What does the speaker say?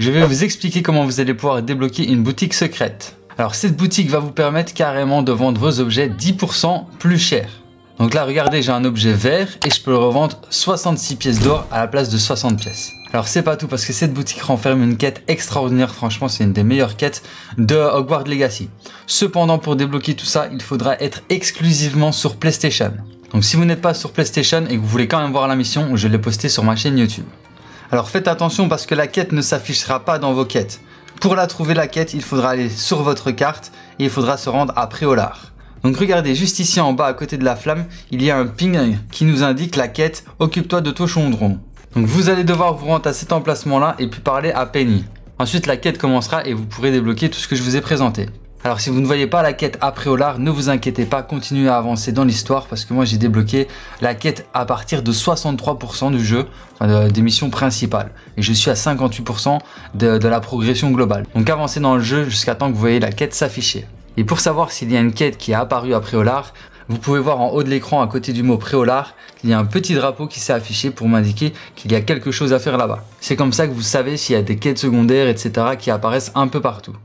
je vais vous expliquer comment vous allez pouvoir débloquer une boutique secrète. Alors cette boutique va vous permettre carrément de vendre vos objets 10% plus cher. Donc là, regardez, j'ai un objet vert et je peux le revendre 66 pièces d'or à la place de 60 pièces. Alors c'est pas tout parce que cette boutique renferme une quête extraordinaire, franchement c'est une des meilleures quêtes de Hogwarts Legacy. Cependant pour débloquer tout ça, il faudra être exclusivement sur PlayStation. Donc si vous n'êtes pas sur PlayStation et que vous voulez quand même voir la mission, je l'ai postée sur ma chaîne YouTube. Alors faites attention parce que la quête ne s'affichera pas dans vos quêtes. Pour la trouver la quête, il faudra aller sur votre carte et il faudra se rendre à Préolard. Donc regardez, juste ici en bas à côté de la flamme, il y a un ping qui nous indique la quête Occupe-toi de Tochondron. Donc vous allez devoir vous rendre à cet emplacement là et puis parler à Penny. Ensuite la quête commencera et vous pourrez débloquer tout ce que je vous ai présenté. Alors si vous ne voyez pas la quête après Olar, ne vous inquiétez pas, continuez à avancer dans l'histoire parce que moi j'ai débloqué la quête à partir de 63% du jeu, enfin des missions principales. Et je suis à 58% de, la progression globale. Donc avancez dans le jeu jusqu'à temps que vous voyez la quête s'afficher. Et pour savoir s'il y a une quête qui est apparue à Préolard, vous pouvez voir en haut de l'écran à côté du mot Préolard qu'il y a un petit drapeau qui s'est affiché pour m'indiquer qu'il y a quelque chose à faire là-bas. C'est comme ça que vous savez s'il y a des quêtes secondaires, etc. qui apparaissent un peu partout.